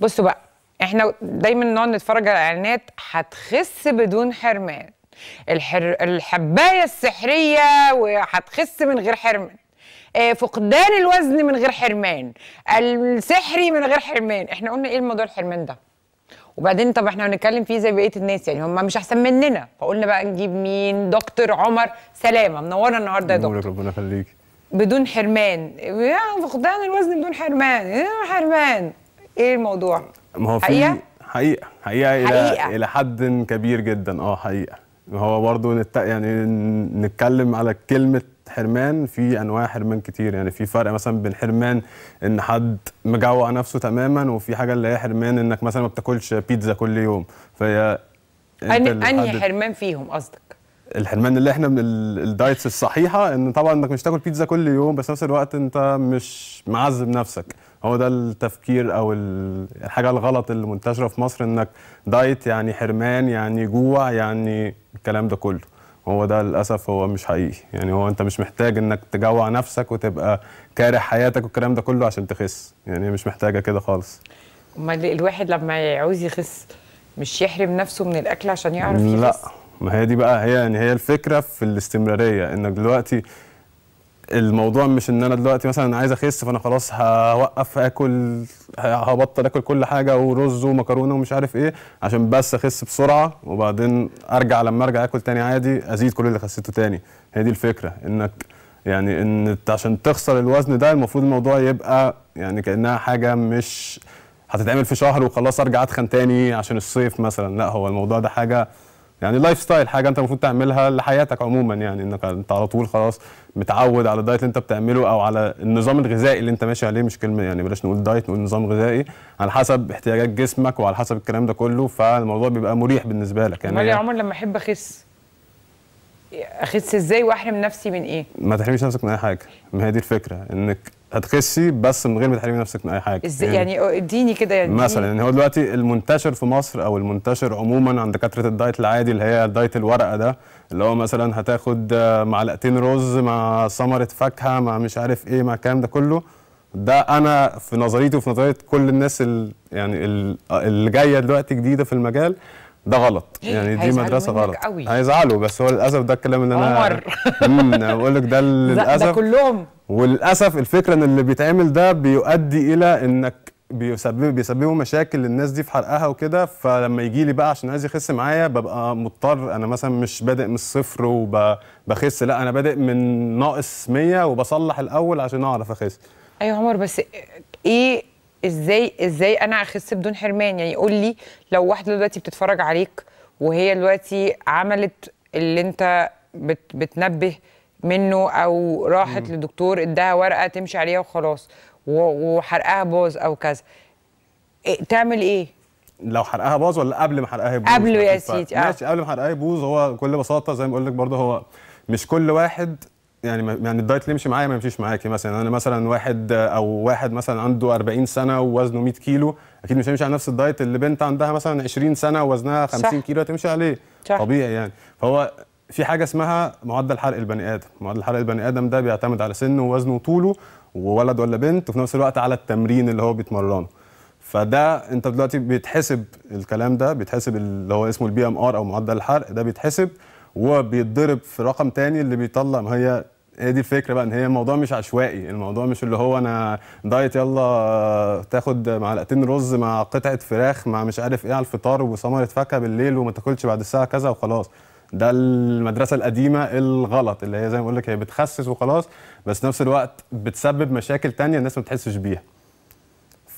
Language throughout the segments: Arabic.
بصوا بقى إحنا دايما نقعد نتفرج على إعلانات هتخس بدون حرمان. الحر... الحباية السحرية وهتخس من غير حرمان. آه، فقدان الوزن من غير حرمان. السحري من غير حرمان. إحنا قلنا إيه الموضوع الحرمان ده؟ وبعدين طب إحنا هنتكلم فيه زي بقية الناس يعني هم مش أحسن مننا. فقلنا بقى نجيب مين؟ دكتور عمر سلامة. منورنا النهارده يا دكتور. ربنا يخليكي بدون حرمان. يا فقدان الوزن بدون حرمان. إيه حرمان. إيه الموضوع؟ ما هو في حقيقة؟ حقيقة حقيقة إلى حقيقة. إلى حد كبير جدا. آه حقيقة. هو برضه نت... يعني نتكلم على كلمة حرمان في أنواع حرمان كتير. يعني في فرق مثلا بين حرمان إن حد مجوع نفسه تماما وفي حاجة اللي هي حرمان إنك مثلا ما بتاكلش بيتزا كل يوم. فهي أنهي حرمان فيهم قصدك؟ الحرمان اللي إحنا من ال- الدايتس الصحيحة إن طبعا إنك مش تاكل بيتزا كل يوم بس نفس الوقت أنت مش معذب نفسك. هو ده التفكير أو ال- الحاجة الغلط اللي منتشرة في مصر إنك دايت يعني حرمان يعني جوع يعني الكلام ده كله. هو ده للأسف هو مش حقيقي. يعني هو أنت مش محتاج إنك تجوع نفسك وتبقى كاره حياتك والكلام ده كله عشان تخس. يعني مش محتاجة كده خالص. أمال الواحد لما يعوز يخس مش يحرم نفسه من الأكل عشان يعرف يخس؟ لا ما هي دي بقى هي يعني هي الفكرة في الاستمرارية إنك دلوقتي الموضوع مش إن أنا دلوقتي مثلا عايز أخس فأنا خلاص هوقف آكل هبطل آكل كل حاجة ورز ومكرونة ومش عارف إيه عشان بس أخس بسرعة وبعدين أرجع لما أرجع آكل تاني عادي أزيد كل اللي خسيته تاني. هي دي الفكرة إنك يعني إن عشان تخسر الوزن ده المفروض الموضوع يبقى يعني كأنها حاجة مش هتتعمل في شهر وخلاص أرجع أتخن تاني عشان الصيف مثلا لأ هو الموضوع ده حاجة يعني lifestyle حاجة أنت المفروض تعملها لحياتك عموما يعني إنك أنت على طول خلاص متعود على الدايت اللي أنت بتعمله أو على النظام الغذائي اللي أنت ماشي عليه مش كلمة يعني بلاش نقول دايت نقول نظام غذائي على حسب احتياجات جسمك وعلى حسب الكلام ده كله فالموضوع بيبقى مريح بالنسبة لك أمال يا يعني عمر لما أحب أخس أخس إزاي وأحرم نفسي من إيه؟ ما تحرميش نفسك من أي حاجة ما هي دي الفكرة إنك هتخسي بس من غير ما تحرمي نفسك من أي حاجة. إزاي؟ يعني إديني كده يعني مثلا يعني هو دلوقتي المنتشر في مصر أو المنتشر عموما عند دكاتره الدايت العادي اللي هي دايت الورقة ده اللي هو مثلا هتاخد معلقتين رز مع ثمرة فاكهة مع مش عارف إيه مع الكلام ده كله. ده أنا في نظريتي وفي نظرية كل الناس ال يعني ال- اللي جاية دلوقتي جديدة في المجال ده غلط. يعني دي مدرسة غلط. هيزعلوا بس هو للأسف ده الكلام اللي أنا عمر. بقول لك ده لا، ده للأسف. كلهم. وللأسف الفكرة إن اللي بيتعمل ده بيؤدي إلى إنك بيسبب بيسببوا مشاكل للناس دي في حرقها وكده. فلما يجي لي بقى عشان عايز يخس معايا ببقى مضطر أنا مثلا مش بادئ من الصفر وبخس لا أنا بادئ من ناقص 100 وبصلح الأول عشان أعرف أخس. أيوه عمر بس إيه إزاي إزاي أنا اخس بدون حرمان يعني قول لي لو واحدة دلوقتي بتتفرج عليك وهي دلوقتي عملت اللي انت بت بتنبه منه أو راحت لدكتور اداها ورقة تمشي عليها وخلاص وحرقها باظ أو كذا إيه تعمل إيه لو حرقها باظ ولا قبل ما حرقها يبوظ قبل يا. سيدي، آه. ماشي قبل ما حرقها يبوظ هو بكل بساطة زي ما بقول لك برضه هو مش كل واحد يعني ما- يعني الدايت اللي يمشي معايا ما يمشيش معاكي مثلا. أنا مثلا واحد أو واحد مثلا عنده 40 سنة ووزنه 100 كيلو أكيد مش هيمشي على نفس الدايت اللي بنت عندها مثلا 20 سنة ووزنها 50 صح. كيلو هتمشي عليه. صح. طبيعي يعني. فهو في حاجة اسمها معدل حرق البني آدم. معدل حرق البني آدم ده بيعتمد على سنه ووزنه وطوله وولد ولا بنت وفي نفس الوقت على التمرين اللي هو بيتمرنه. فده أنت دلوقتي بيتحسب الكلام ده بيتحسب اللي هو اسمه ال BMR أو معدل الحرق ده بيتحسب وبيتضرب في رقم تاني اللي بيطلع. ما هي هي دي الفكرة بقى إن هي الموضوع مش عشوائي. الموضوع مش اللي هو أنا دايت يلا تاخد معلقتين رز مع قطعة فراخ مع مش عارف إيه على الفطار وثمره فاكهه بالليل وما تاكلش بعد الساعة كذا وخلاص. ده المدرسة القديمة الغلط اللي هي زي ما بقول لك هي بتخسس وخلاص بس نفس الوقت بتسبب مشاكل تانية الناس ما بتحسش بيها.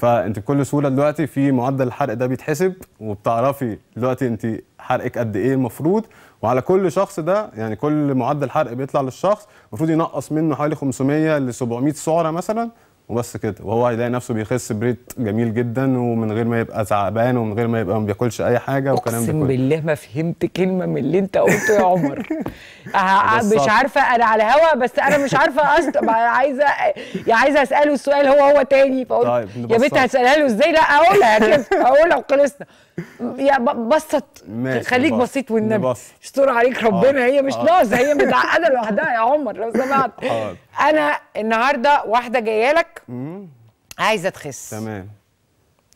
فأنت بكل سهولة دلوقتي في معدل الحرق ده بيتحسب وبتعرفي دلوقتي أنت حرقك قد إيه المفروض. وعلى كل شخص ده يعني كل معدل حرق بيطلع للشخص المفروض ينقص منه حوالي 500 ل 700 سعرة مثلا. وبس كده. وهو هيلاقي نفسه بيخس بريت جميل جدا ومن غير ما يبقى تعبان ومن غير ما يبقى ما بياكلش أي حاجة والكلام ده اقسم بالله ما فهمت كلمة من اللي أنت قلته يا عمر. مش. عارفة أنا على هوا بس أنا مش عارفة أصلا عايزه يا عايزة أسأله السؤال هو هو تاني. فقلت طيب، يا. بنت هتسألها له إزاي؟ لا أقولها كده أقولها وخلصنا. يا، بسط خليك. بسيط والنبي. استر عليك ربنا آه، هي مش آه. ناقصة هي متعقدة لوحدها يا عمر لو سمحت حاضر. أنا النهارده واحدة جاية لك عايزة تخس تمام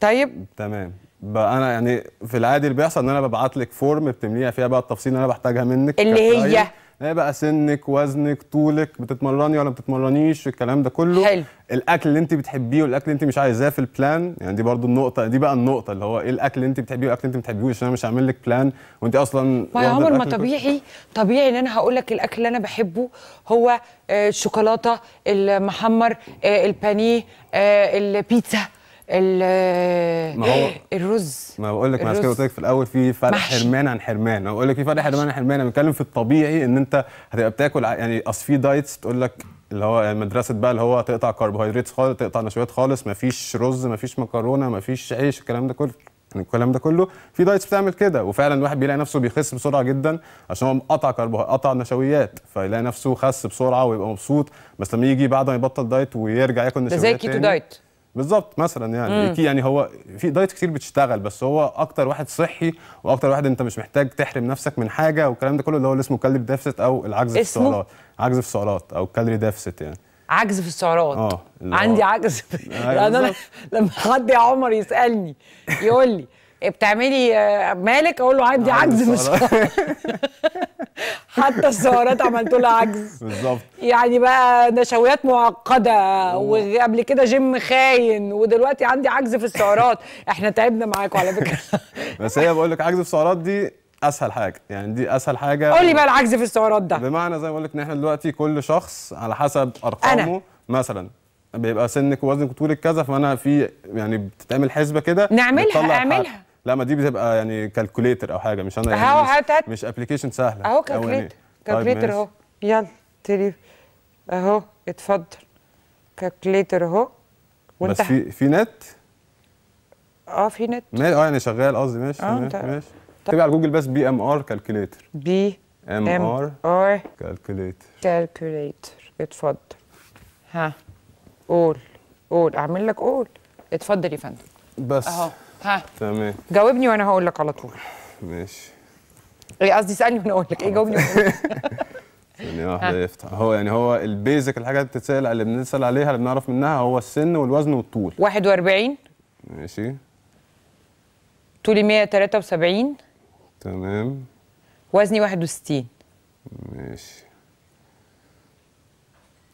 طيب تمام بقى أنا يعني في العادي اللي بيحصل إن أنا ببعت لك form بتمليها فيها بقى التفاصيل اللي أنا بحتاجها منك اللي. هي؟ بقى سنك وزنك طولك بتتمرني ولا ما بتتمرنيش الكلام ده كله. حلو. الأكل اللي انت بتحبيه والأكل اللي انت مش عايزاه في ال plan يعني دي برضو النقطة دي بقى النقطة اللي هو إيه الأكل اللي انت بتحبيه والأكل اللي انت ما بتحبيهوش. أنا مش هعمل لك plan وانت أصلا ما يا عمر ما. طبيعي طبيعي إن أنا هقول لك الأكل اللي أنا بحبه. هو آه، الشوكولاتة المحمر آه، البانيه آه، البيتزا. ال- ما هو- الرز. ما بقول لك ما كده. قلت لك في الأول في فرق. حرمان عن حرمان. أنا بقول لك في فرق حرمان عن حرمان. أنا بتكلم في الطبيعي إن أنت هتبقى بتاكل يعني أصل في دايتس تقول لك اللي هو يعني مدرسة بقى اللي هو تقطع كربوهيدرات خالص تقطع نشويات خالص مفيش رز مفيش مكرونة مفيش عيش الكلام ده كله. يعني الكلام ده كله في diets بتعمل كده. وفعلا الواحد بيلاقي نفسه بيخس بسرعة جدا عشان هو قطع carb قطع نشويات. فيلاقي نفسه خس بسرعة ويبقى مبسوط. بس لما يجي بعد ما يبطل دايت ويرجع ياكل ده نشويات زي keto diet. بالظبط مثلا يعني في يعني هو في دايت كتير بتشتغل بس هو أكتر واحد صحي وأكتر واحد أنت مش محتاج تحرم نفسك من حاجة والكلام ده كله اللي هو اللي اسمه calorie deficit أو العجز في؟ السعرات. عجز في السعرات أو calorie deficit يعني. عجز في السعرات. آه، عندي عجز أيوه يعني أنا. لما حد يا عمر يسألني يقول لي بتعملي آه، مالك؟ أقول له عندي عجز في السعرات. حتى السعرات عملت لها عجز. بالظبط. يعني بقى نشويات معقدة وقبل كده جيم خاين ودلوقتي عندي عجز في السعرات إحنا تعبنا معاكم على فكرة. بس هي بقول لك عجز في السعرات دي أسهل حاجة. يعني دي أسهل حاجة. قول لي بقى العجز في السعرات ده. بمعنى زي ما بقول لك إن إحنا دلوقتي كل شخص على حسب أرقامه أنا. مثلا بيبقى سنك ووزنك وطولك كذا فأنا في يعني بتتعمل حسبة كده نعملها،. اعملها. لا ما دي بتبقى يعني calculator أو حاجة مش أنا يعني أهو مش, هات- هات. مش application سهلة. أهو calculator طيب calculator ماشي. أهو. يلا try أهو اتفضل. calculator أهو. بس في في نت آه في نت آه يعني شغال قصدي. ماشي انت- ماشي تبقى على جوجل بس BMR calculator B MR R calculator calculator اتفضل. ها قول. قول. أعمل لك قول. اتفضل يا فندم. بس. أهو. ها. تمام. جاوبني وأنا هقول لك على طول. ماشي. إيه قصدي اسألني وأنا أقول لك. إيه جاوبني. ثانية واحدة يفتح. هو يعني هو ال basic الحاجات اللي بتتسأل اللي بنسأل عليها اللي بنعرف منها هو السن والوزن والطول. 41 ماشي. طولي 173 تمام. وزني 61 ماشي.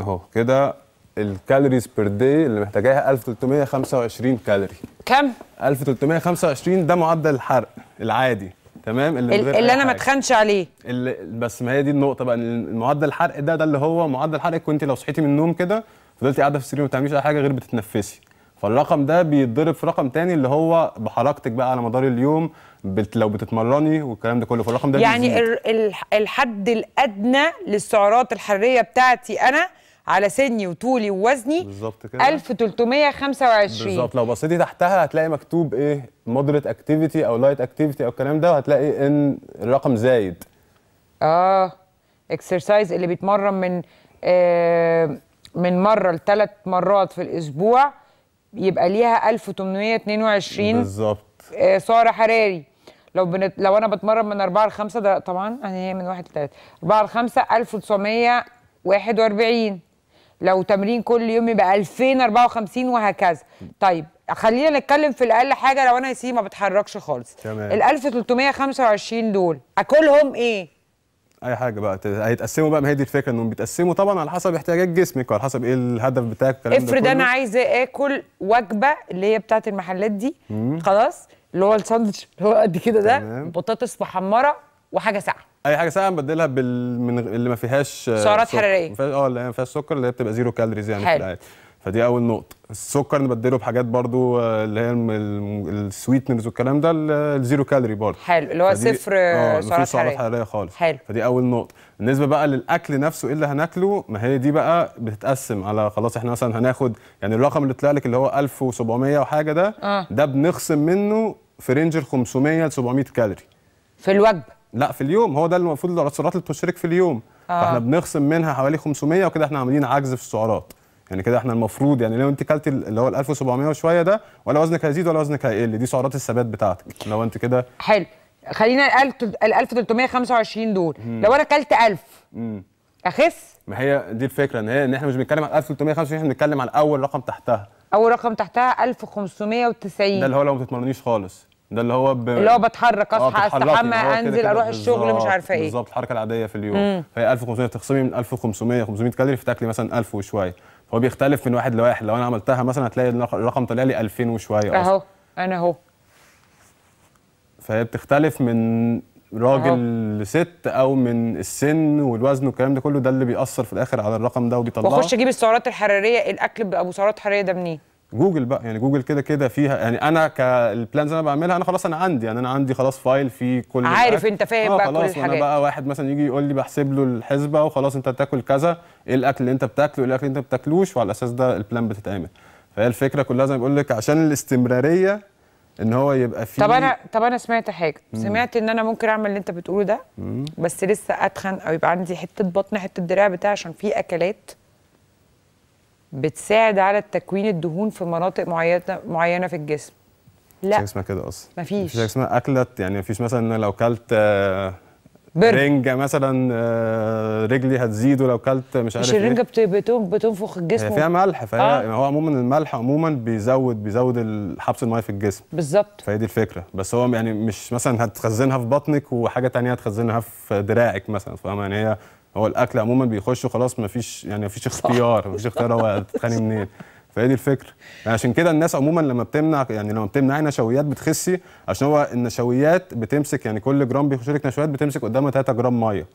أهو كده ال calories per day اللي محتاجاها 1325 كالوري. كم؟ 1325 ده معدل الحرق العادي تمام؟ اللي, اللي أي أنا ما. أتخنش عليه. اللي بس ما هي دي النقطة بقى المعدل الحرق ده ده اللي هو معدل حرقك وانت لو صحيتي من النوم كده فضلتي قاعدة في السرير ما بتعمليش أي حاجة غير بتتنفسي. فالرقم ده بيتضرب في رقم تاني اللي هو بحركتك بقى على مدار اليوم بت لو بتتمرني والكلام ده كله. فالرقم ده يعني بيزيد. ال- ال- الحد الأدنى للسعرات الحرارية بتاعتي أنا على سني وطولي ووزني بالظبط كده. 1325 بالظبط. لو بصيتي تحتها هتلاقي مكتوب إيه؟ moderate activity أو light activity أو الكلام ده وهتلاقي إن الرقم زايد. آه. exercise اللي بيتمرن من آه من مرة لثلاث مرات في الأسبوع يبقى ليها 1822 بالظبط. آه، سعر حراري. لو بنت... لو أنا بتمرن من 4 ل 5 ده طبعا أنا هي من 1 ل 3 4 ل 5 1941 لو تمرين كل يوم يبقى 2054 وهكذا طيب خلينا نتكلم في الأقل حاجة لو أنا يا سيدي ما بتحركش خالص تمام. ال 1325 دول أكلهم إيه أي حاجة بقى هيتقسموا بقى ما هي دي الفكرة إنهم بيتقسموا طبعا على حسب احتياجات جسمك وعلى حسب إيه الهدف بتاعك الكلام ده افرض أنا. عايزة آكل وجبة اللي هي بتاعت المحلات دي خلاص اللي هو الساندوتش اللي هو قد كده ده. بطاطس محمرة وحاجة ساقعة. أي حاجة ساقعة نبدلها بال من اللي ما فيهاش سعرات سكر. فيهاش- آه اللي ما فيهاش سكر اللي هي بتبقى zero calories يعني حلو. في العادي فدي أول نقطة. السكر نبدله بحاجات برضو آه، اللي هي ال sweeteners والكلام ده ال- ال zero calorie برضو. حلو اللي هو صفر آه، سعرات سعرات حرارية. حرارية خالص. حلو. فدي أول نقطة. بالنسبة بقى للأكل نفسه إيه اللي هناكله؟ ما هي دي بقى بتتقسم على خلاص إحنا مثلا هناخد يعني الرقم اللي طلع لك اللي هو 1700 وحاجة ده آه. ده بنخصم منه في range ال 500 ل 700 كالوري في الوجبة. لا في اليوم. هو ده المفروض السعرات اللي بتشترك في اليوم. آه. فاحنا بنخصم منها حوالي 500 وكده إحنا عاملين عجز في السعرات. يعني كده إحنا المفروض يعني لو انت كلتي اللي هو ال 1700 وشوية ده ولا وزنك هيزيد ولا وزنك هيقل. دي سعرات الثبات بتاعتك. لو انت كده حلو. خلينا ال 1325 دول. لو أنا اكلت 1000 أخس؟ ما هي دي الفكرة إن هي إن إحنا مش بنتكلم على 1325 إحنا بنتكلم على أول رقم تحتها. أول رقم تحتها 1590 ده اللي هو لو ما بتتمرنيش خالص. ده اللي هو ب... اللي هو بتحرك آه، أصحى أستحمى أنزل أروح الشغل مش عارفة إيه. بالظبط الحركة العادية في اليوم. فهي 1500 تخصمي من 1500 500 كالوري فتاكلي مثلا 1000 وشوية. فهو بيختلف من واحد لواحد. لو أنا عملتها مثلا هتلاقي الرق- الرقم طالع لي 2000 وشوية أهو أنا أهو. فهي بتختلف من راجل لست أو من السن والوزن والكلام ده كله. ده اللي بيأثر في الآخر على الرقم ده وبيطلعه. واخش أجيب السعرات الحرارية. الأكل بأبو سعرات حرارية ده منين؟ جوجل بقى يعني جوجل كده كده فيها يعني أنا كال plans أنا بعملها أنا خلاص أنا عندي يعني أنا عندي خلاص file فيه كل عارف الأكل. أنت فاهم آه بقى كل الحاجات. وأنا بقى واحد مثلا يجي يقول لي بحسب له الحسبة وخلاص أنت بتاكل كذا إيه الأكل اللي أنت بتاكله إيه الأكل اللي أنت بتاكلوش وعلى الاساس ده ال plan بتتعمل فهي الفكرة كلها زي ما بقول لك عشان الاستمرارية إن هو يبقى فيه طب أنا طب أنا سمعت حاجة سمعت إن أنا ممكن أعمل اللي أنت بتقوله ده بس لسه أتخن أو يبقى عندي حتة بطن حتة دراع بتاع عشان في أكلات بتساعد على تكوين الدهون في مناطق معينه معينة في الجسم مفيش لا اسمها كده أصلا مفيش. مفيش اسمها اكلت يعني مفيش مثلا إن لو كلت آه،. رنجة مثلا آه، رجلي هتزيد ولو كلت مش عارف مش إيه. الرنجة بتن- بتنفخ الجسم هي فيها ملح فهي آه. آه. هو عموما الملح عموما بيزود بيزود حبس الميه في الجسم بالظبط فهي دي الفكرة بس هو يعني مش مثلا هتخزنها في بطنك وحاجة تانية هتخزنها في دراعك مثلا فاهم يعني هي هو الأكل عموما بيخش وخلاص مفيش يعني مفيش اختيار مفيش اختيار هو تتخاني منين. فهي دي الفكرة. يعني عشان كده الناس عموما لما بتمنع يعني لما بتمنعي نشويات بتخسي عشان هو النشويات بتمسك يعني كل جرام بيخش لك نشويات بتمسك قدامها 3 جرام مية.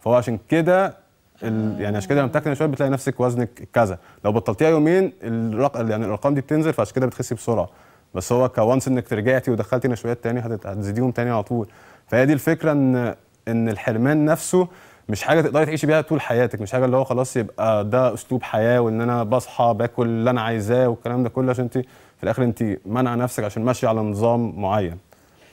فهو عشان كده ال... يعني عشان كده لما بتاكل نشويات بتلاقي نفسك وزنك كذا. لو بطلتيها يومين الرق... يعني الأرقام دي بتنزل فعشان كده بتخسي بسرعة. بس هو كوانس إنك رجعتي ودخلتي نشويات تاني هت... هتزيديهم تاني على طول. فهي دي الفكرة ان إن الحرمان نفسه مش حاجة تقدري تعيشي بيها طول حياتك مش حاجة اللي هو خلاص يبقى ده أسلوب حياة وإن أنا بصحى باكل اللي أنا عايزاه والكلام ده كله عشان انت في الآخر انت مانعة نفسك عشان ماشية على نظام معين.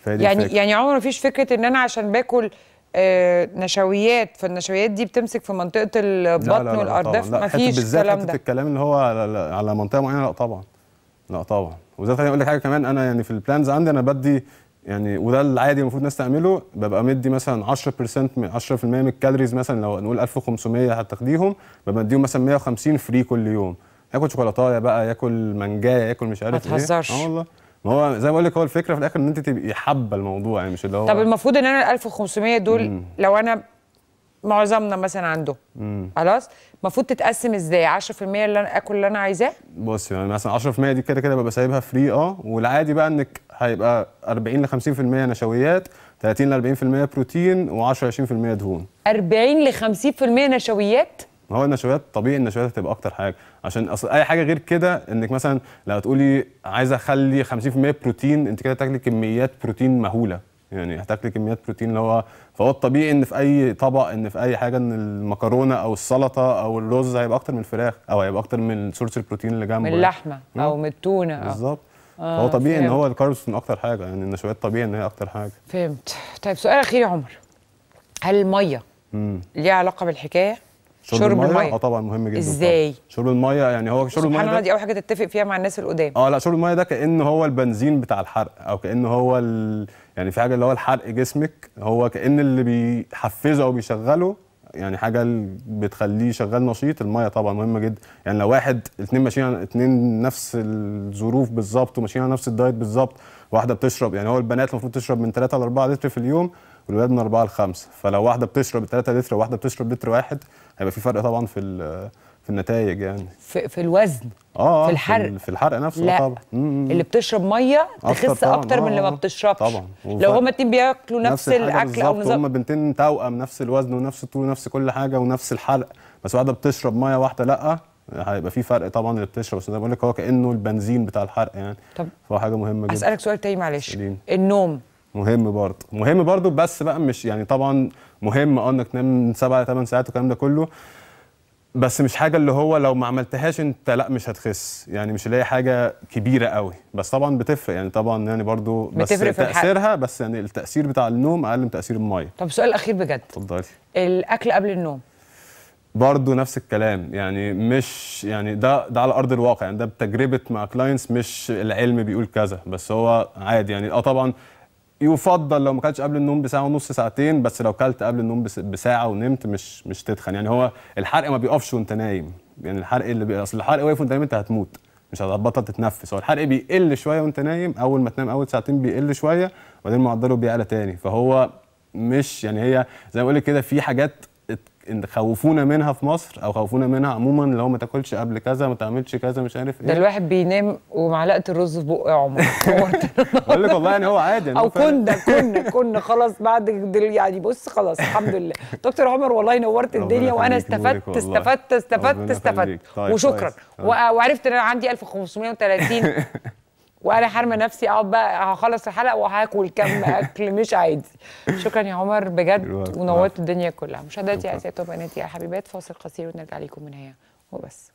يعني الفكرة. يعني عمر ما فيش فكرة إن أنا عشان باكل آه نشويات فالنشويات دي بتمسك في منطقة البطن والارداف ما بالذات الكلام ده. الكلام اللي هو على, على منطقة معينة لا طبعا. لا طبعا. وزي خليني أقول لك حاجة كمان أنا يعني في ال plans عندي أنا بدي يعني وده العادي المفروض الناس تعمله. ببقى مدي مثلا 10% من 10% من ال calories مثلا لو نقول 1500 هتاخديهم. ببقى مديهم مثلا 150 free كل يوم. ياكل شوكولاته بقى ياكل مانجاية ياكل مش عارف ما تهزرش. إيه آه والله. ما هو زي ما بقول لك هو الفكرة في الآخر إن أنت تبقي حابة الموضوع يعني مش اللي هو طب المفروض إن أنا ال 1500 دول لو أنا معظمنا مثلا عنده. خلاص؟ المفروض تتقسم إزاي؟ 10% اللي أنا آكل اللي أنا عايزاه؟ بص يعني مثلا 10% دي كده كده ببقى سايبها فري آه. والعادي بقى إنك هيبقى 40 ل 50% نشويات 30 ل 40% بروتين و10 20% دهون. 40 ل 50% نشويات؟ ما هو النشويات طبيعي النشويات هتبقى أكتر حاجة. عشان أصل أي حاجة غير كده إنك مثلا لو تقولي عايزه أخلي 50% بروتين أنت كده تاكلي كميات بروتين مهولة. يعني هتاكلي كميات بروتين اللي هو فهو الطبيعي إن في أي طبق إن في أي حاجة إن المكرونة أو السلطة أو الرز هيبقى أكتر من الفراخ أو هيبقى أكتر من source البروتين اللي جنبه من يعني. اللحمة أو مم. من التونة. أو بالظبط. آه، فهو طبيعي إن فهمت. هو ال carbs من أكتر حاجة يعني النشويات طبيعي إن هي أكتر حاجة. فهمت. طيب سؤال أخير يا عمر. هل المية ليها علاقة بالحكاية؟ شرب, المية؟ آه طبعا مهم جدا إزاي؟ طبعاً. شرب المية يعني هو شرب المية ده دي أول حاجة تتفق فيها مع الناس القدام. آه لا شرب المية ده كأنه هو البنزين بتاع الحرق أو كأنه هو ال... يعني في حاجة اللي هو الحرق جسمك هو كأن اللي بيحفزه أو بيشغله يعني حاجة اللي بتخليه شغال نشيط. المية طبعا مهمه جدا. يعني لو واحد اتنين ماشيين اتنين نفس الظروف بالظبط وماشيين على نفس الدايت بالظبط واحدة بتشرب يعني هو البنات المفروض تشرب من 3 ل 4 لتر في اليوم والولاد من 4 ل 5 فلو واحدة بتشرب 3 لتر وواحدة بتشرب لتر واحد هيبقى في فرق طبعا في في النتائج يعني في, في الوزن آه في آه، الحرق. ال- في الحرق نفسه لا آه طبعا مم. اللي بتشرب مية تخس طبعاً، أكتر من اللي ما آه، بتشربش طبعاً. لو. هما الاتنين بياكلوا نفس, الحاجة الأكل أو بالظبط، هما نظام بنتين توأم نفس الوزن ونفس الطول ونفس كل حاجة ونفس الحرق بس واحدة بتشرب مية واحدة لأ هيبقى في فرق طبعا اللي بتشرب بس ما بقول لك هو كأنه البنزين بتاع الحرق يعني طب فهو حاجة مهمة جدا أسألك سؤال تاني معلش. النوم مهم برضه. مهم برضه بس بقى مش يعني طبعا مهم آه إنك تنام من 7 ل 8 ساعات والكلام ده كله. بس مش حاجة اللي هو لو ما عملتهاش أنت لأ مش هتخس. يعني مش اللي هي حاجة كبيرة قوي. بس طبعا بتفرق. يعني طبعا يعني برضو بس بتفرق في. تأثيرها بس يعني التأثير بتاع النوم أقل من تأثير المية. طب سؤال أخير بجد. اتفضلي. الأكل قبل النوم. برضه نفس الكلام. يعني مش يعني ده ده على أرض الواقع. يعني ده بتجربة مع كلاينتس مش العلم بيقول كذا. بس هو عادي. يعني آه طبعا يفضل لو ما كلتش قبل النوم بساعة ونص ساعتين بس لو كلت قبل النوم بس- بساعة ونمت مش مش تتخن. يعني هو الحرق ما بيقفش وانت نايم. يعني الحرق اللي بي... أصل الحرق واقف وانت نايم انت هتموت. مش هتبطل تتنفس. هو الحرق بيقل شوية وانت نايم أول ما تنام أول ساعتين بيقل شوية وبعدين معدله بيعلى تاني. فهو مش يعني هي زي ما بقول كده في حاجات خوفونا منها في مصر أو خوفونا منها عموما لو ما تاكلش قبل كذا ما تعملش كذا مش عارف ده إيه الواحد بينام ومعلقة الرز في بقه يا عمر بقول لك والله يعني هو عادي يعني أو هو كنا كنا كنا خلاص بعد دل يعني بص خلاص الحمد لله. دكتور عمر والله نورت الدنيا وأنا استفدت. استفدت استفدت استفدت. طيب، وشكرا. و- وعرفت إن أنا عندي 1530 وأنا حارمه نفسي اقعد بقى هخلص الحلقة وهاكل كم أكل مش عادي شكرا يا عمر بجد الوقت. ونورت الدنيا كلها مشاهداتي شكرا. اعزائي وبناتي يا حبيبات فاصل قصير ونرجع لكم من هنا وبس